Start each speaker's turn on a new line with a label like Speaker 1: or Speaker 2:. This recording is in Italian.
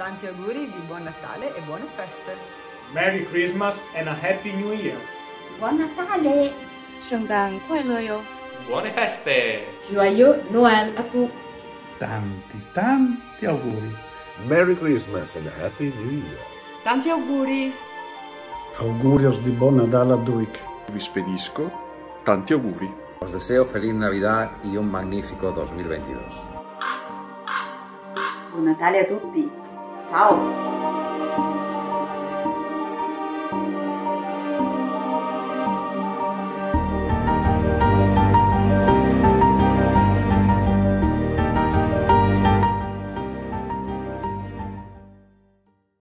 Speaker 1: Tanti auguri di buon Natale e buone feste.
Speaker 2: Merry Christmas and a Happy New Year.
Speaker 3: Buon Natale!
Speaker 4: 圣诞快乐哟！
Speaker 5: Buone feste!
Speaker 3: Joyeux Noël a tutti!
Speaker 6: Tanti, tanti auguri!
Speaker 7: Merry Christmas and Happy New Year!
Speaker 4: Tanti auguri!
Speaker 8: Augurios di buon Nadal a Duic.
Speaker 9: Vi spedisco tanti auguri.
Speaker 10: Os deseo feliz Navidad y un magnífico 2022.
Speaker 4: Buon Natale a tutti! Ciao!